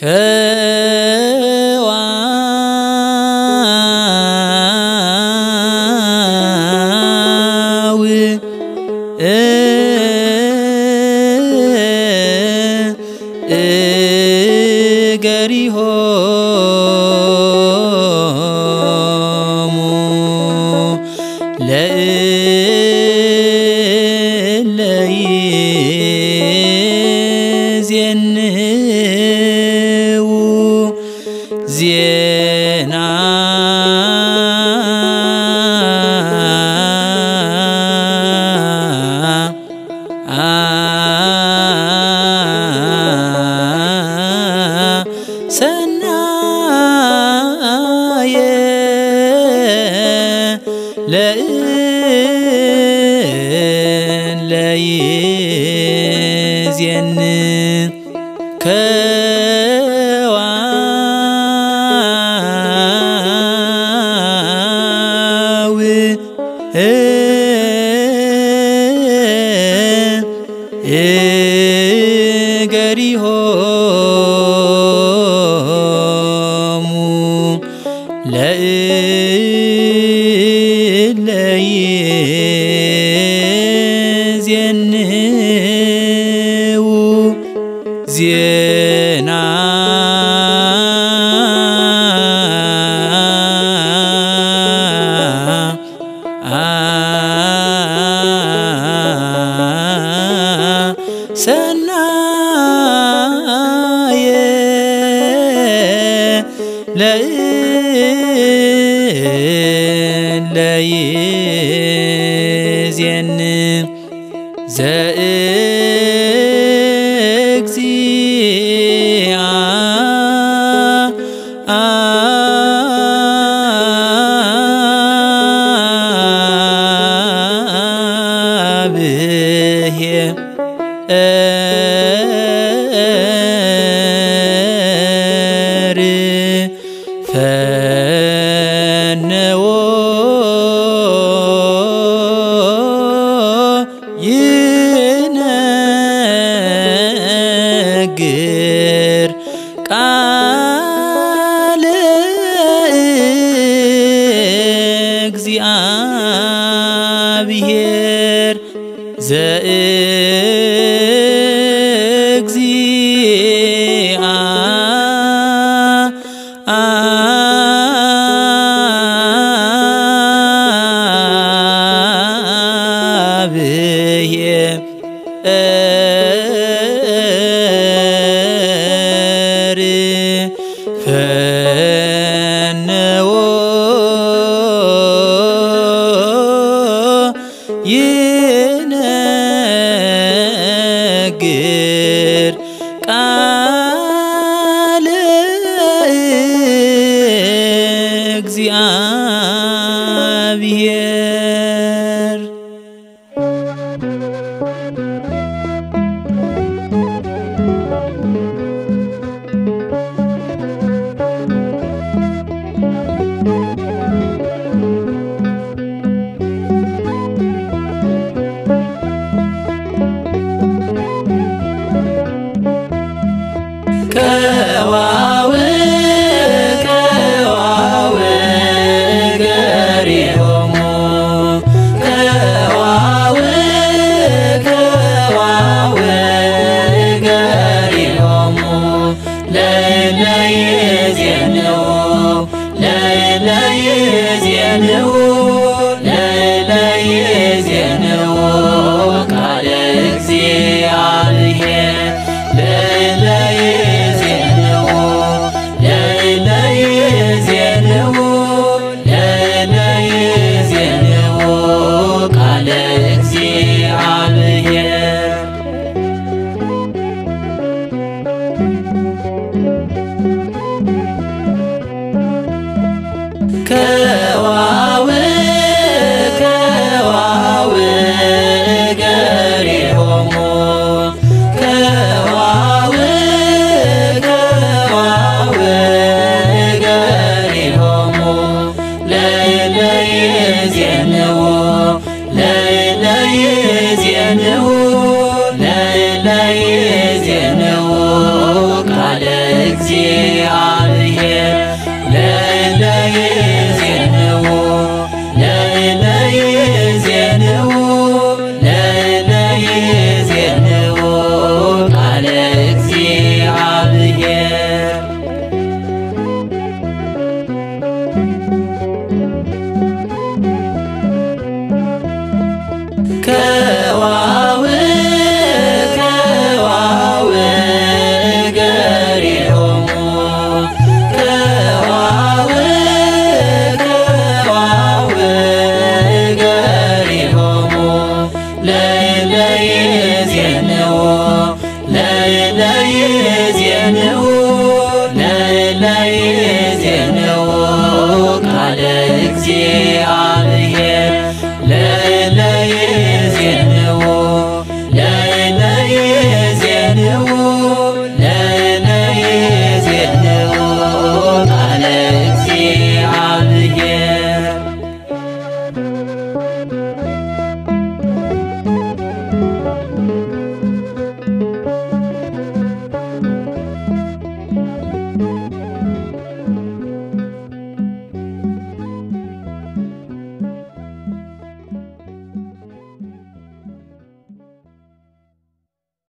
ከዋው እገሪሆሙ ለእለ ይዜንው እገሪሆሙ ለእለ ለእለ ይዜን ዘእግዚአ ይነግር ቃለ እግዚአብሔር ዘእግዚአ Cause